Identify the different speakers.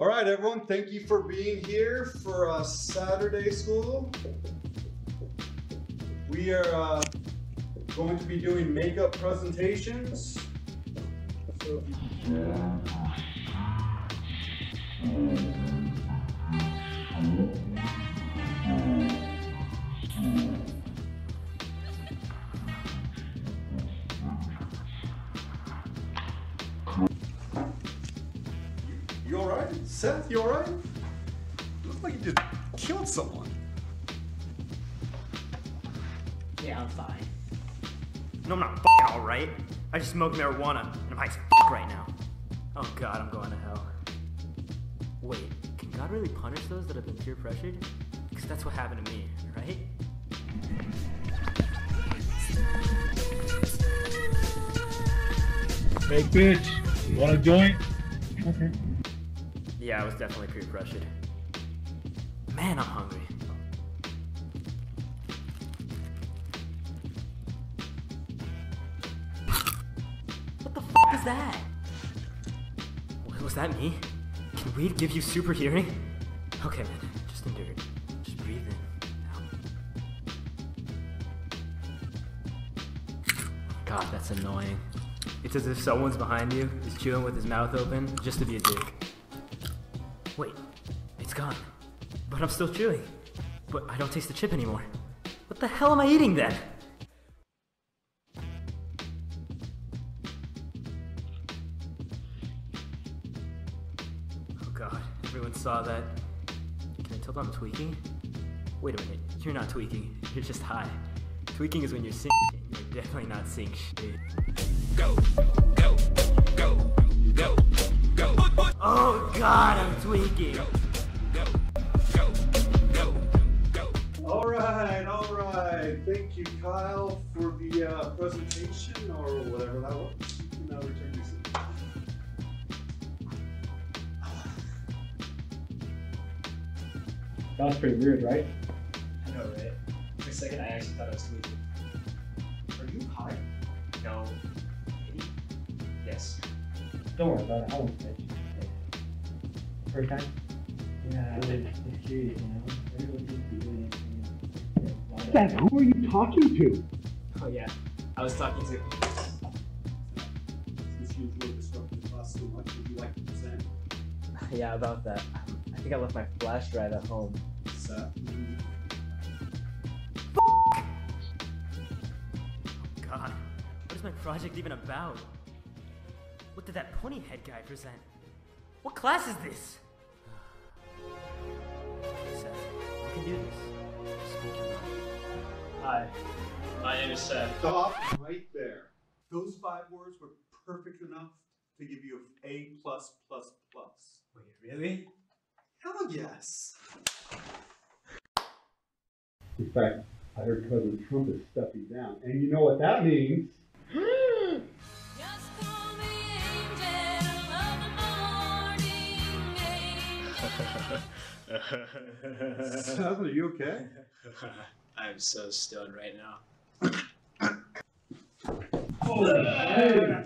Speaker 1: All right, everyone, thank you for being here for uh, Saturday school. We are uh, going to be doing makeup presentations. So if you- You all right? Seth, you all right? You look like you just killed someone.
Speaker 2: Yeah, I'm fine.
Speaker 3: No, I'm not fucking alright. I just smoked marijuana and I'm high as fuck right now. Oh god, I'm going to hell. Wait, can God really punish those that have been peer pressured? Because that's what happened to me, right?
Speaker 4: Hey, bitch, you want a joint? Okay.
Speaker 3: Yeah, I was definitely peer pressured. Man, I'm hungry. What the fuck is that? What was that me? Can weed give you super hearing? Okay, man, just endure it. Just breathe in. God, that's annoying. It's as if someone's behind you, is chewing with his mouth open, just to be a dick. Wait, it's gone. But I'm still chewing. But I don't taste the chip anymore. What the hell am I eating then? Oh god, everyone saw that. Can I tell that I'm tweaking? Wait a minute, you're not tweaking, you're just high. Tweaking is when you're seeing you're definitely not seeing shit. Oh god, I'm tweaking!
Speaker 1: All right, all right. Thank you, Kyle, for the uh, presentation or whatever that was. Now return your seat.
Speaker 4: That was pretty weird, right?
Speaker 2: I know, right? For a second, I actually thought I was tweaking.
Speaker 1: Are you high?
Speaker 2: No. Maybe? Yes.
Speaker 4: Don't worry about it. I won't bitch. First time? Yeah, it's, it's curious, you know? Everyone seems to be doing it.
Speaker 5: Seth, who are you talking to?
Speaker 2: Oh, yeah. I was talking to.
Speaker 1: Since you enjoyed disrupting the class so much, would you like to present?
Speaker 2: Yeah, about that. I think I left my flash drive at home.
Speaker 1: Seth? Mm-hmm.
Speaker 3: God, what is my project even about? What did that pony head guy present? What class is this? Seth, you can do this. Speak your mind.
Speaker 6: Hi, my name is Seth.
Speaker 1: Stop right there. Those five words were perfect enough to give you an A plus plus plus.
Speaker 2: Wait, really?
Speaker 1: Hell yes.
Speaker 5: In fact, I heard Cousin Trump is stepping down. And you know what that means?
Speaker 7: The.
Speaker 1: Seth, are you okay?
Speaker 6: I'm so stoned right now.
Speaker 4: Hey,